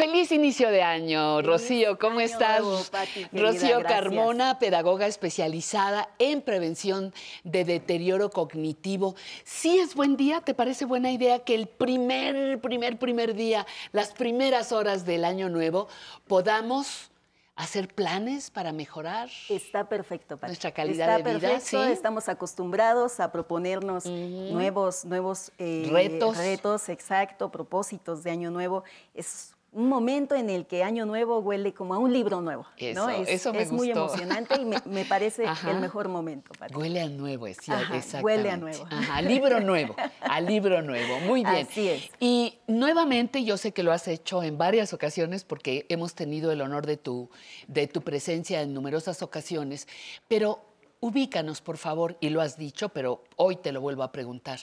Feliz inicio de año, Rocío. ¿Cómo año estás? nuevo, Pati, querida, Rocío gracias. Carmona, pedagoga especializada en prevención de deterioro cognitivo. ¿Sí es buen día? ¿Te parece buena idea que el primer, primer, primer día, las primeras horas del año nuevo, podamos hacer planes para mejorar? Está perfecto, Pati. Nuestra calidad Está de vida, perfecto, ¿sí? Estamos acostumbrados a proponernos nuevos, nuevos eh, Retos. retos, exacto, propósitos de año nuevo. Es un momento en el que año nuevo huele como a un libro nuevo. ¿no? Eso, Es, eso me es muy emocionante y me, me parece Ajá. el mejor momento. Huele a nuevo, es exactamente. huele a nuevo. Ajá, a libro nuevo, a libro nuevo. Muy bien. Así es. Y nuevamente, yo sé que lo has hecho en varias ocasiones porque hemos tenido el honor de tu, de tu presencia en numerosas ocasiones, pero ubícanos, por favor, y lo has dicho, pero hoy te lo vuelvo a preguntar.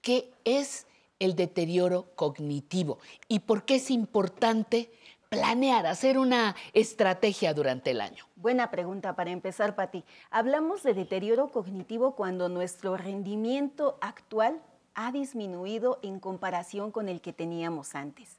¿Qué es el deterioro cognitivo y por qué es importante planear, hacer una estrategia durante el año? Buena pregunta para empezar, Pati. Hablamos de deterioro cognitivo cuando nuestro rendimiento actual ha disminuido en comparación con el que teníamos antes.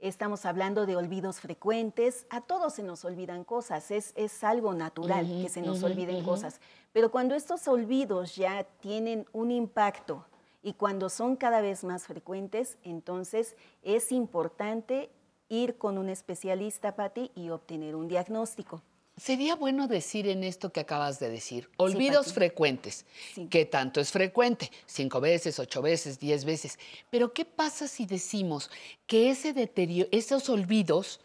Estamos hablando de olvidos frecuentes, a todos se nos olvidan cosas, es, es algo natural que se nos olviden cosas, pero cuando estos olvidos ya tienen un impacto y cuando son cada vez más frecuentes, entonces es importante ir con un especialista, Pati, y obtener un diagnóstico. Sería bueno decir en esto que acabas de decir, olvidos frecuentes. Sí. ¿Qué tanto es frecuente? Cinco veces, ocho veces, diez veces. Pero ¿qué pasa si decimos que ese deterioro, esos olvidos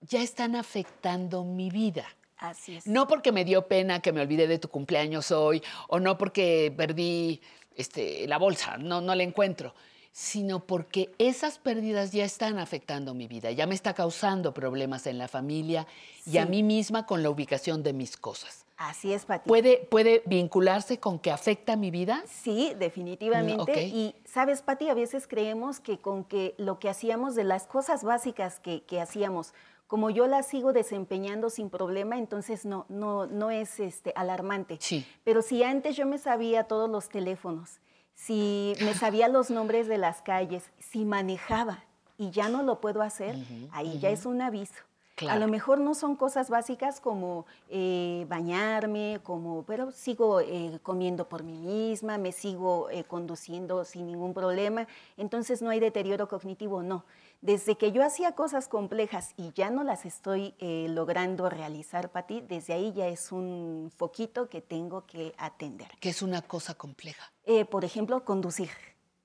ya están afectando mi vida? Así es. No porque me dio pena que me olvidé de tu cumpleaños hoy, o no porque perdí este, la bolsa, no, no la encuentro, sino porque esas pérdidas ya están afectando mi vida, ya me está causando problemas en la familia y a mí misma con la ubicación de mis cosas. Así es, Pati. ¿Puede, ¿Puede vincularse con que afecta mi vida? Sí, definitivamente. Y sabes, Pati, a veces creemos que con que lo que hacíamos de las cosas básicas que, que hacíamos, como yo las sigo desempeñando sin problema, entonces no, no, no es este, alarmante. Sí. Pero si antes yo me sabía todos los teléfonos, si me sabía los nombres de las calles, si manejaba y ya no lo puedo hacer, ahí ya es un aviso. A Claro. lo mejor no son cosas básicas como eh, bañarme, como, pero sigo eh, comiendo por mí misma, me sigo eh, conduciendo sin ningún problema, entonces no hay deterioro cognitivo, no. Desde que yo hacía cosas complejas y ya no las estoy eh, logrando realizar, Pati, desde ahí ya es un foquito que tengo que atender. Que es una cosa compleja. Eh, por ejemplo, conducir.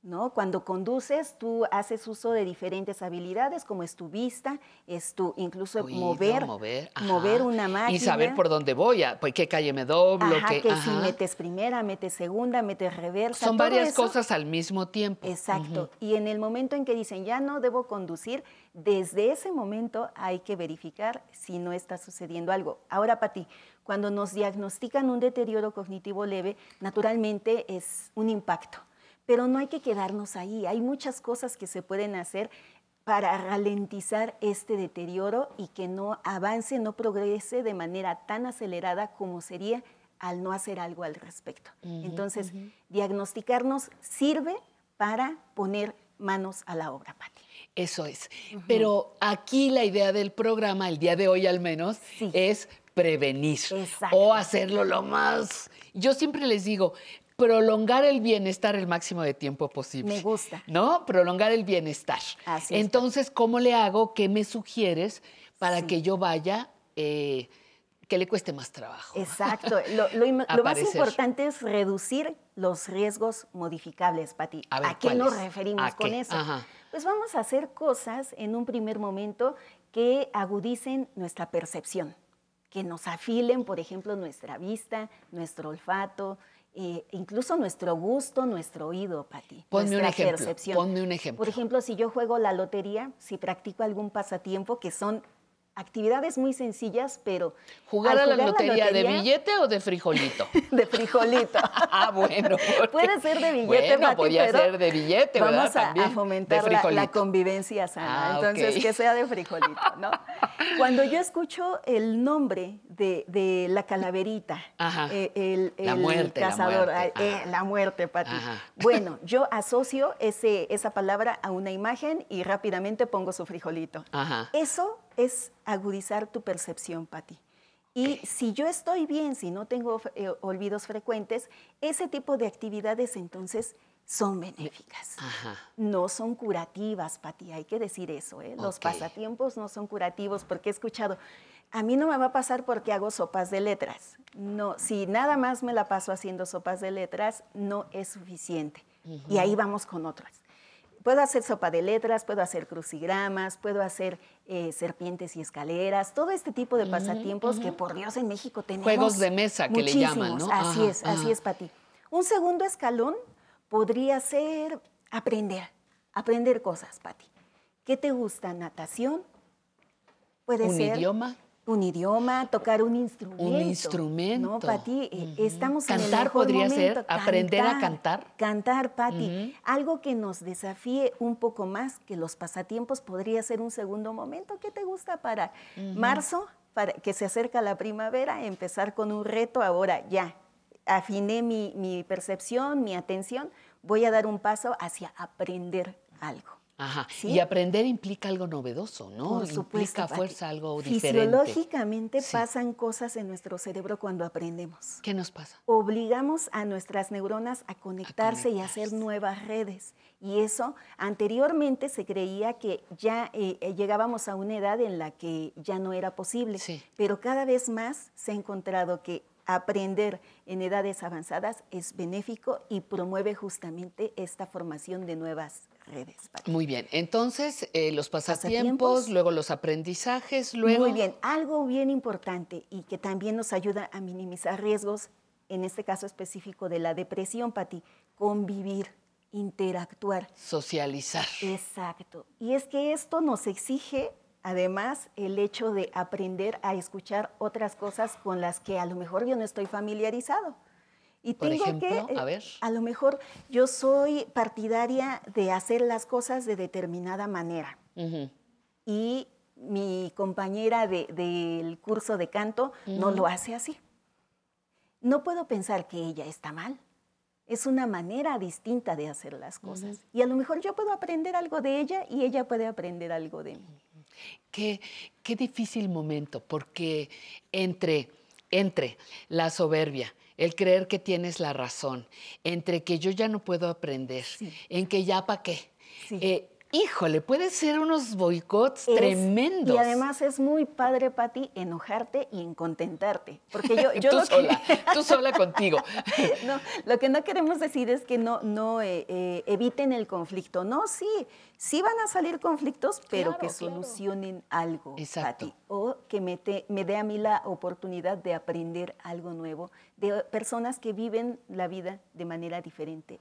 ¿No? Cuando conduces, tú haces uso de diferentes habilidades, como es tu vista, es tu incluso Oído, mover, mover, una máquina. Y saber por dónde voy, a, pues, qué calle me doblo. Ajá, qué- que si metes primera, metes segunda, metes reversa. Son varias eso- cosas al mismo tiempo. Exacto. Y en el momento en que dicen ya no debo conducir, desde ese momento hay que verificar si no está sucediendo algo. Ahora, Pati, cuando nos diagnostican un deterioro cognitivo leve, naturalmente es un impacto. Pero no hay que quedarnos ahí. Hay muchas cosas que se pueden hacer para ralentizar este deterioro y que no avance, no progrese de manera tan acelerada como sería al no hacer algo al respecto. Entonces, diagnosticarnos sirve para poner manos a la obra, Pati. Eso es. Pero aquí la idea del programa, el día de hoy al menos, Sí. es prevenir Exacto. o hacerlo lo más... Yo siempre les digo, prolongar el bienestar el máximo de tiempo posible. Me gusta. ¿No? Prolongar el bienestar. Así es. Entonces, ¿cómo le hago? ¿Qué me sugieres para Sí. que yo vaya, eh, que le cueste más trabajo? Exacto. Lo, lo im- lo más importante es reducir los riesgos modificables, Pati. A ver, qué nos referimos ¿A con qué? eso? Ajá. Pues vamos a hacer cosas en un primer momento que agudicen nuestra percepción, que nos afilen, por ejemplo, nuestra vista, nuestro olfato, eh, incluso nuestro gusto, nuestro oído, Pati. Ponme un ejemplo, percepción. ponme un ejemplo. Por ejemplo, si yo juego la lotería, si practico algún pasatiempo, que son actividades muy sencillas, pero... ¿Jugar a la lotería, de billete o de frijolito? de frijolito. ah, bueno. Puede ser de billete, bueno, podría ser de billete, vamos a, a fomentar la, convivencia sana. Ah, Entonces, que sea de frijolito, ¿no? Cuando yo escucho el nombre de, la calaverita, eh, el, la muerte, cazador, la muerte, eh, la muerte Pati. Bueno, yo asocio ese, esa palabra a una imagen y rápidamente pongo su frijolito. Eso es agudizar tu percepción, Pati. Y si yo estoy bien, si no tengo eh, olvidos frecuentes, ese tipo de actividades entonces son benéficas. No son curativas, Pati, hay que decir eso. ¿eh? Los pasatiempos no son curativos porque he escuchado, a mí no me va a pasar porque hago sopas de letras. No, si nada más me la paso haciendo sopas de letras, no es suficiente. Y ahí vamos con otras puedo hacer sopa de letras, puedo hacer crucigramas, puedo hacer eh, serpientes y escaleras, todo este tipo de pasatiempos que por Dios en México tenemos. Juegos de mesa que le llaman, ¿no? Así es, así es, Pati. Un segundo escalón podría ser aprender, aprender cosas, Pati. ¿Qué te gusta? ¿Natación? Puede ¿Un idioma? Un idioma, tocar un instrumento. Un instrumento. No, Pati, eh, estamos en el mejor podría ser aprender a cantar. Cantar, Pati. Algo que nos desafíe un poco más que los pasatiempos podría ser un segundo momento. ¿Qué te gusta para marzo? Para que se acerca la primavera, empezar con un reto ahora ya. Afiné mi, mi percepción, mi atención, voy a dar un paso hacia aprender algo. Ajá. Y aprender implica algo novedoso, ¿no? Por supuesto, implica fuerza, algo diferente. Fisiológicamente pasan cosas en nuestro cerebro cuando aprendemos. ¿Qué nos pasa? Obligamos a nuestras neuronas a conectarse, y a hacer nuevas redes. Y eso anteriormente se creía que ya eh, eh, llegábamos a una edad en la que ya no era posible. Pero cada vez más se ha encontrado que aprender en edades avanzadas es benéfico y promueve justamente esta formación de nuevas redes. Muy bien, entonces eh, los pasatiempos, luego los aprendizajes, luego... Muy bien, algo bien importante y que también nos ayuda a minimizar riesgos, en este caso específico de la depresión, Pati, convivir, interactuar. Socializar. Exacto. Y es que esto nos exige Además, el hecho de aprender a escuchar otras cosas con las que a lo mejor yo no estoy familiarizado. Y Por tengo ejemplo, que, a ver. A lo mejor yo soy partidaria de hacer las cosas de determinada manera. Y mi compañera del curso de canto no lo hace así. No puedo pensar que ella está mal. Es una manera distinta de hacer las cosas. Y a lo mejor yo puedo aprender algo de ella y ella puede aprender algo de mí. Qué, qué difícil momento, porque entre, entre la soberbia, el creer que tienes la razón, entre que yo ya no puedo aprender, en que ya para qué. Eh, híjole, puede ser unos boicots tremendos. Y además es muy padre para ti enojarte y contentarte. Porque yo, yo tú sola, tú sola contigo. no, lo que no queremos decir es que no, no eh, eh, eviten el conflicto. No, sí, sí van a salir conflictos, pero que solucionen algo Exacto. O que me, me dé a mí la oportunidad de aprender algo nuevo de personas que viven la vida de manera diferente.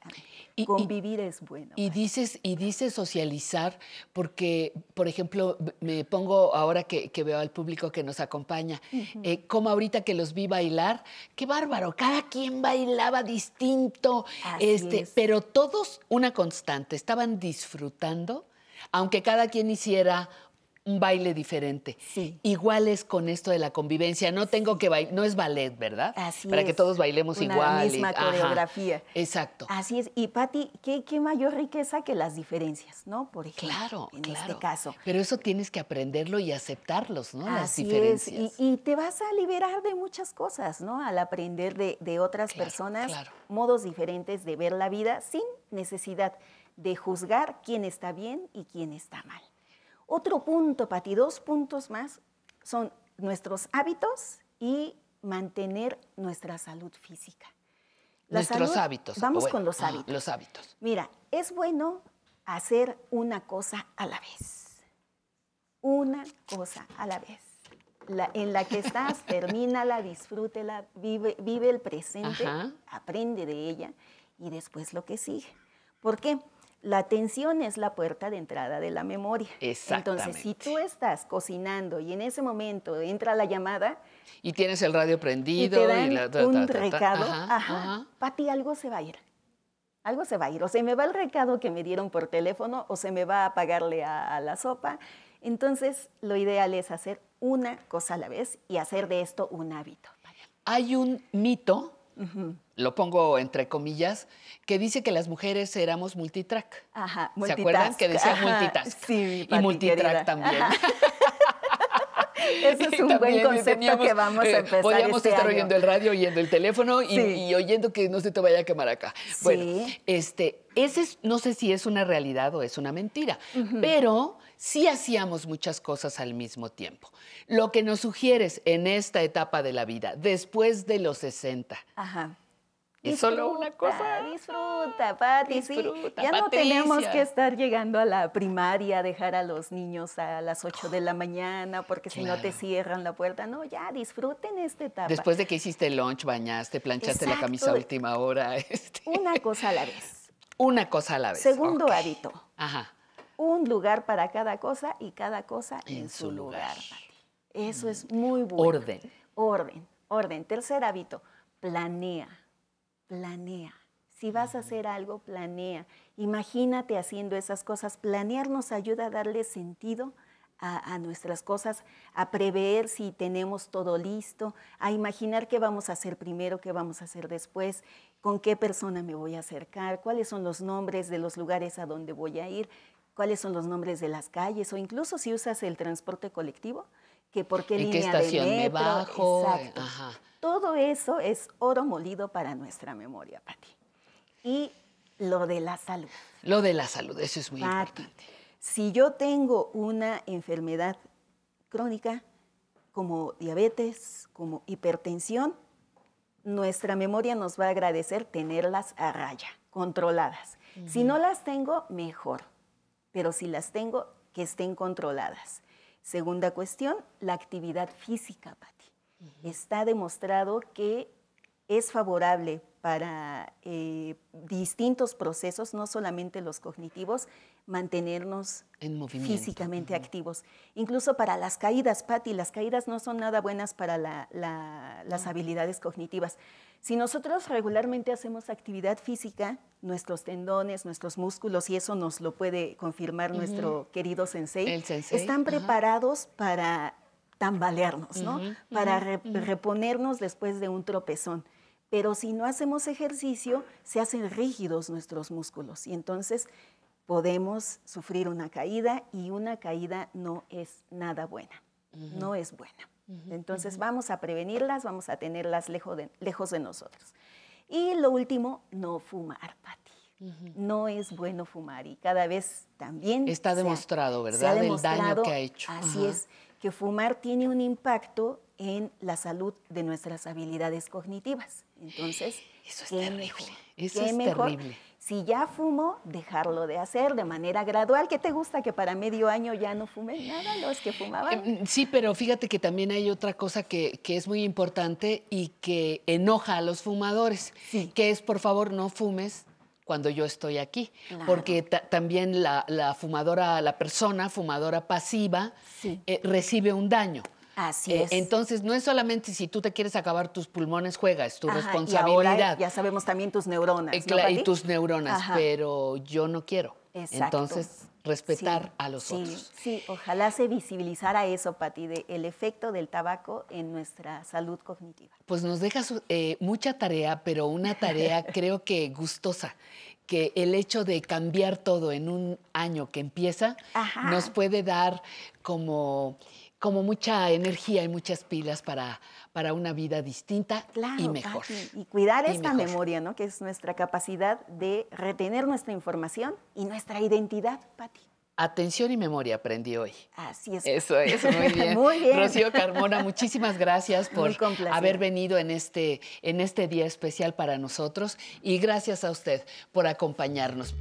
Y, Convivir es bueno. Y dices, y dices socializar, porque, por ejemplo, me pongo ahora que, veo al público que nos acompaña, eh, como ahorita que los vi bailar, qué bárbaro, cada quien bailaba distinto, este, pero todos una constante, estaban disfrutando, aunque cada quien hiciera un baile diferente. Sí. Igual es con esto de la convivencia. No tengo que bailar, no es ballet, ¿verdad? Así Para que todos bailemos igual. La misma coreografía. exacto. Así es. Y Patti, ¿qué, ¿qué, mayor riqueza que las diferencias, ¿no? Por ejemplo. Claro, en este claro. caso. Pero eso tienes que aprenderlo y aceptarlos, ¿no? las diferencias. Y, te vas a liberar de muchas cosas, ¿no? Al aprender de, de otras personas, modos diferentes de ver la vida sin necesidad de juzgar quién está bien y quién está mal. Otro punto, Pati, dos puntos más son nuestros hábitos y mantener nuestra salud física. nuestros hábitos. Vamos con los hábitos. los hábitos. Mira, es bueno hacer una cosa a la vez. Una cosa a la vez. en la que estás, termínala, disfrútela, vive, el presente, aprende de ella y después lo que sigue. ¿Por qué? La atención es la puerta de entrada de la memoria. Entonces, si tú estás cocinando y en ese momento entra la llamada... Y tienes el radio prendido. Y, un recado, ajá, Pati, algo se va a ir. Algo se va a ir. O se me va el recado que me dieron por teléfono o se me va a pagarle a, la sopa. Entonces, lo ideal es hacer una cosa a la vez y hacer de esto un hábito. Hay un mito lo pongo entre comillas, que dice que las mujeres éramos multitrack. Ajá, ¿Se acuerdan que decía multitask? Sí, y multitrack también. Ese es un buen concepto que vamos a eh, empezar. podríamos este estar oyendo el radio, oyendo el teléfono y, oyendo que no se te vaya a quemar acá. Bueno, este, ese no sé si es una realidad o es una mentira, pero sí hacíamos muchas cosas al mismo tiempo. Lo que nos sugieres en esta etapa de la vida, después de los 60, Ajá es solo una cosa. Disfruta, Pati. Ya no tenemos que estar llegando a la primaria, dejar a los niños a las 8 de la mañana, porque si no te cierran la puerta. No, ya disfruten esta etapa. Después de que hiciste el lunch, bañaste, planchaste la camisa a última hora. Este. Una cosa a la vez. Una cosa a la vez. Segundo hábito. Ajá. Un lugar para cada cosa y cada cosa en, su lugar. Eso es muy bueno. Orden. Orden, orden. Tercer hábito, planea planea. Si vas a hacer algo, planea. Imagínate haciendo esas cosas. Planear nos ayuda a darle sentido a, nuestras cosas, a prever si tenemos todo listo, a imaginar qué vamos a hacer primero, qué vamos a hacer después, con qué persona me voy a acercar, cuáles son los nombres de los lugares a donde voy a ir, cuáles son los nombres de las calles o incluso si usas el transporte colectivo, que por qué línea de metro, me bajo? Exacto. Todo eso es oro molido para nuestra memoria, Pati. Y lo de la salud. Lo de la salud, eso es muy importante. Si yo tengo una enfermedad crónica como diabetes, como hipertensión, nuestra memoria nos va a agradecer tenerlas a raya, controladas. Si no las tengo, mejor. Pero si las tengo, que estén controladas. Segunda cuestión, la actividad física, Pati. Está demostrado que es favorable para eh, distintos procesos, no solamente los cognitivos, mantenernos físicamente activos. Incluso para las caídas, Patti, las caídas no son nada buenas para las habilidades cognitivas. Si nosotros regularmente hacemos actividad física, nuestros tendones, nuestros músculos, y eso nos lo puede confirmar nuestro querido sensei, están preparados para tambalearnos, ¿no? Para reponernos después de un tropezón. Pero si no hacemos ejercicio, se hacen rígidos nuestros músculos y entonces podemos sufrir una caída y una caída no es nada buena, no es buena. Entonces vamos a prevenirlas, vamos a tenerlas lejos de, lejos de nosotros. Y lo último, no fumar, Pati. No es bueno fumar y cada vez también... Está demostrado, ¿verdad? El daño que ha hecho. Así es que fumar tiene un impacto en la salud de nuestras habilidades cognitivas. Entonces, eso es terrible. Eso es terrible. Si ya fumo, dejarlo de hacer de manera gradual. ¿Qué te gusta que para medio año ya no fume nada los que fumaban? Em, sí, pero fíjate que también hay otra cosa que, es muy importante y que enoja a los fumadores, que es por favor no fumes cuando yo estoy aquí, porque también la, fumadora, la persona fumadora pasiva eh, recibe un daño. Así eh, es. entonces, no es solamente si tú te quieres acabar tus pulmones, juega, es tu responsabilidad. Y ahora ya sabemos también tus neuronas. Eh, y tus neuronas, pero yo no quiero. Entonces, respetar a los otros. Sí, ojalá se visibilizara eso, Pati, de el efecto del tabaco en nuestra salud cognitiva. Pues nos dejas eh, mucha tarea, pero una tarea creo que gustosa que el hecho de cambiar todo en un año que empieza nos puede dar como como mucha energía y muchas pilas para, para una vida distinta y mejor. Y cuidar esta memoria, ¿no? Que es nuestra capacidad de retener nuestra información y nuestra identidad, Pati. Atención y memoria aprendí hoy. Así es. Eso es, muy bien. muy bien. Rocío Carmona, muchísimas gracias por haber venido en este, en este día especial para nosotros y gracias a usted por acompañarnos.